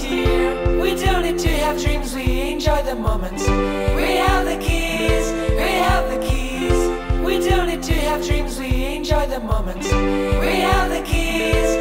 dear. We don't need to have dreams, we enjoy the moments. We have the keys, we have the keys. We don't need to have dreams, we enjoy the moments. We have the keys.